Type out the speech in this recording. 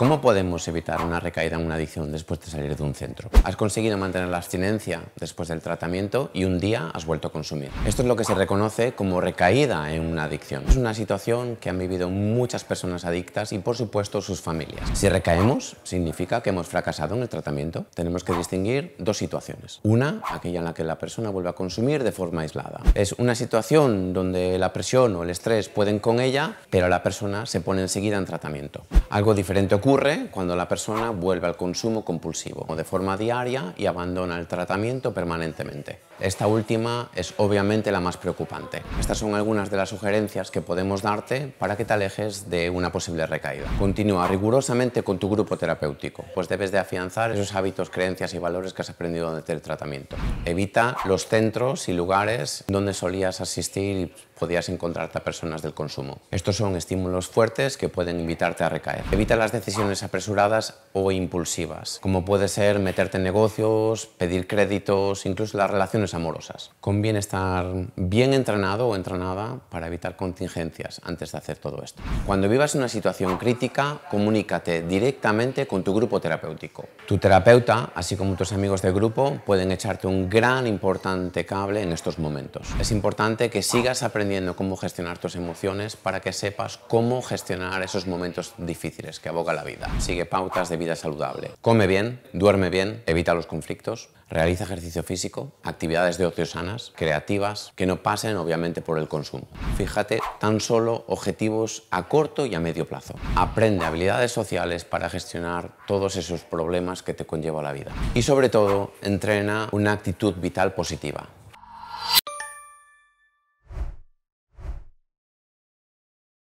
¿Cómo podemos evitar una recaída en una adicción después de salir de un centro? Has conseguido mantener la abstinencia después del tratamiento y un día has vuelto a consumir. Esto es lo que se reconoce como recaída en una adicción. Es una situación que han vivido muchas personas adictas y por supuesto sus familias. Si recaemos, significa que hemos fracasado en el tratamiento. Tenemos que distinguir dos situaciones. Una, aquella en la que la persona vuelve a consumir de forma aislada. Es una situación donde la presión o el estrés pueden con ella, pero la persona se pone enseguida en tratamiento. Algo diferente ocurre ocurre cuando la persona vuelve al consumo compulsivo o de forma diaria y abandona el tratamiento permanentemente. Esta última es obviamente la más preocupante. Estas son algunas de las sugerencias que podemos darte para que te alejes de una posible recaída. Continúa rigurosamente con tu grupo terapéutico, pues debes de afianzar esos hábitos, creencias y valores que has aprendido durante el tratamiento. Evita los centros y lugares donde solías asistir y podías encontrarte a personas del consumo. Estos son estímulos fuertes que pueden invitarte a recaer. Evita las decisiones apresuradas o impulsivas, como puede ser meterte en negocios, pedir créditos, incluso las relaciones amorosas. Conviene estar bien entrenado o entrenada para evitar contingencias antes de hacer todo esto. Cuando vivas una situación crítica, comunícate directamente con tu grupo terapéutico. Tu terapeuta, así como tus amigos de grupo, pueden echarte un gran importante cable en estos momentos. Es importante que sigas aprendiendo cómo gestionar tus emociones para que sepas cómo gestionar esos momentos difíciles que aboga Sigue pautas de vida saludable. Come bien, duerme bien, evita los conflictos, realiza ejercicio físico, actividades de ocio sanas, creativas, que no pasen obviamente por el consumo. Fíjate tan solo objetivos a corto y a medio plazo. Aprende habilidades sociales para gestionar todos esos problemas que te conlleva la vida. Y sobre todo, entrena una actitud vital positiva